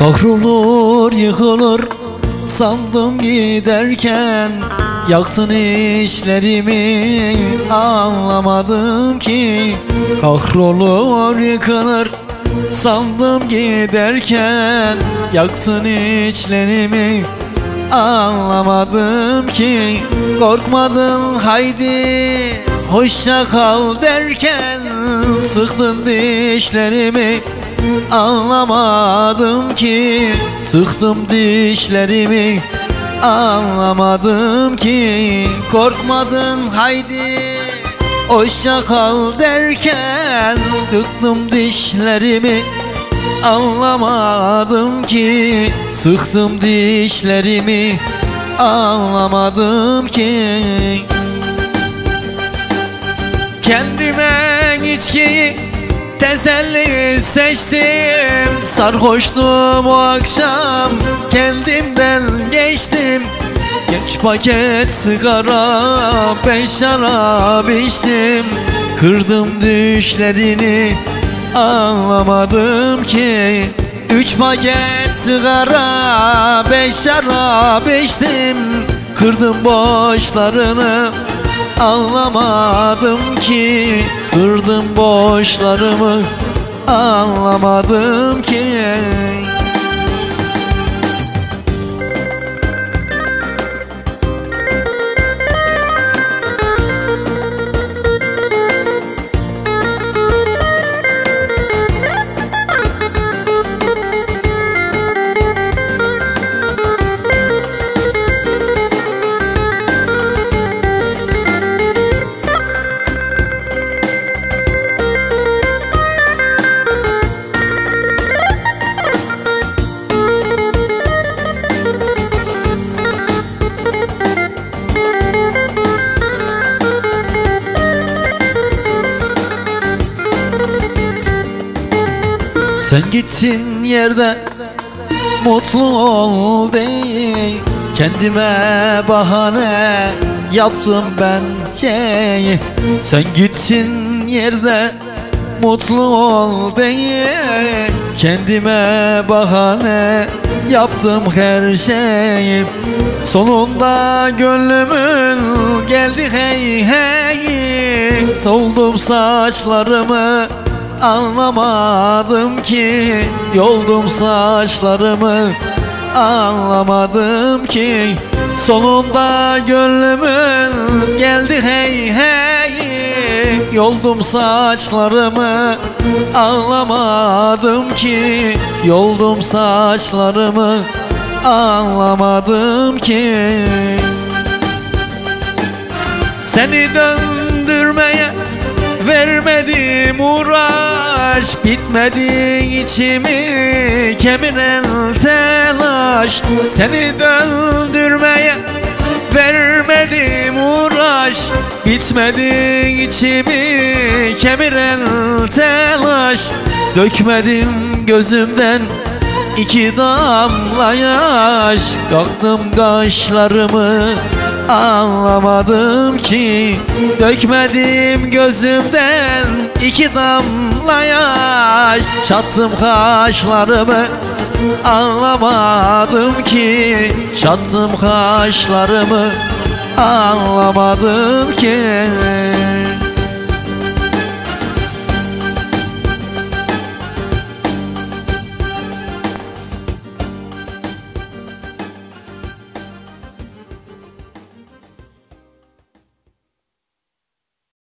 Kahrolur yıkılır. Sandım giderken Yaktın işlerimi. Anlamadım ki Kahrolur yıkılır. Sandım giderken Yaksın içlerimi anlamadım ki Korkmadın haydi hoşça kal derken Sıktın dişlerimi Anlamadım ki Sıktım dişlerimi. Anlamadım ki Korkmadın haydi. Hoşça kal derken Sıktım dişlerimi. Anlamadım ki Sıktım dişlerimi. Anlamadım ki. Kendime içkiyi Teselli seçtim. Sarhoştum o akşam Kendimden geçtim. Geç paket sigara Beş şarap içtim. Kırdım düşlerini Anlamadım ki. Üç paket sigara Beş şarap içtim. Kırdım boşlarını Anlamadım ki Kırdım boşlarımı. Anlamadım ki Sen gittin yerde mutlu ol değil. Kendime bahane yaptım ben şey. Sen gittin yerde mutlu ol değil. Kendime bahane yaptım her şeyi Sonunda gönlümün geldi hey hey. Soldum saçlarımı Anlamadım ki yoldum saçlarımı. Anlamadım ki sonunda gönlümün geldi hey hey. Yoldum saçlarımı. Anlamadım ki yoldum saçlarımı. Anlamadım ki. Seni döndürmeye Vermedim uğraş Bitmedi içimi. Kemiren telaş Seni döndürmeye Vermedim uğraş Bitmedi içimi. Kemiren telaş Dökmedim gözümden. İki damla yaş Kalktım kaşlarımı Anlamadım ki. Dökmedim gözümden iki damla yaş. Çattım kaşlarımı. Anlamadım ki. Çattım kaşlarımı. Anlamadım ki